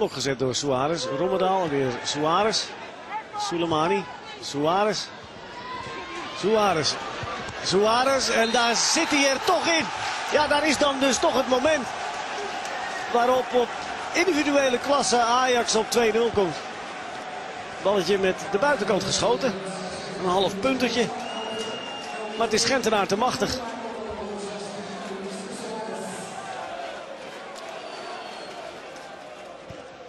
blok gezet door Suarez. Rommedaal en weer Suarez. Soleimani. Suarez. Suarez. Suarez. En daar zit hij er toch in. Ja, daar is dan dus toch het moment. Waarop op individuele klasse Ajax op 2-0 komt. Balletje met de buitenkant geschoten. Een half puntertje. Maar het is Gentenaar te machtig.